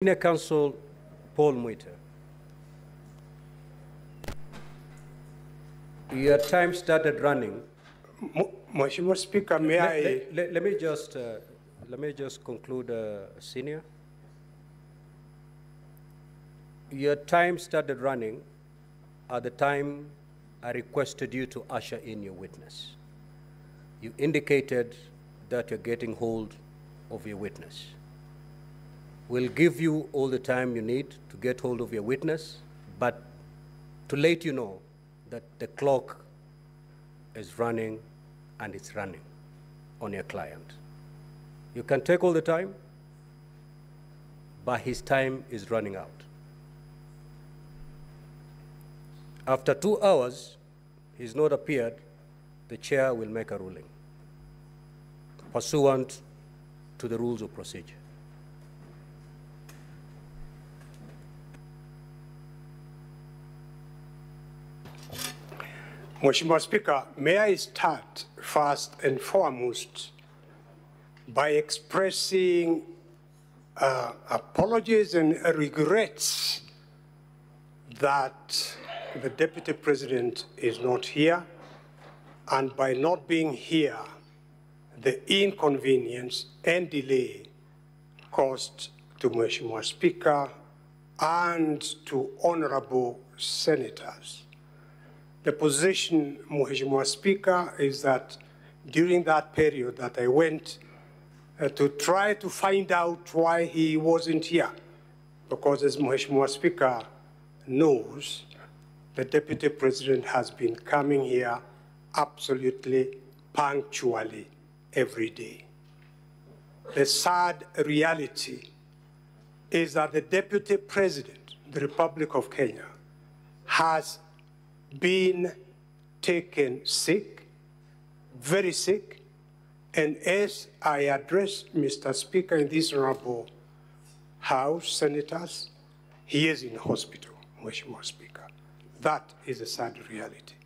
Senior Counsel Paul Muite. Your time started running. Mheshimiwa Speaker, may Let, I, let- let- let me just, uh, let me just conclude, uh, Senior. Your time started running at the time I requested you to usher in your witness. You indicated that you're getting hold of your witness. We'll give you all the time you need to get hold of your witness, but to let you know that the clock is running and it's running on your client. You can take all the time, but his time is running out. After two hours, he's not appeared, the chair will make a ruling pursuant to the rules of procedure. Mheshimiwa Speaker, may I start first and foremost by expressing uh, apologies and regrets that the Deputy President is not here, and by not being here, the inconvenience and delay caused to Mheshimiwa Speaker and to honorable senators. The position, Mheshimiwa Speaker, is that during that period that I went uh, to try to find out why he wasn't here, because as Mheshimiwa Speaker knows, the Deputy President has been coming here absolutely punctually every day. The sad reality is that the Deputy President, the Republic of Kenya, has been taken sick, very sick, and as I address Mr. Speaker in this honorable House, senators, he is in hospital, Mr. Speaker. That is a sad reality.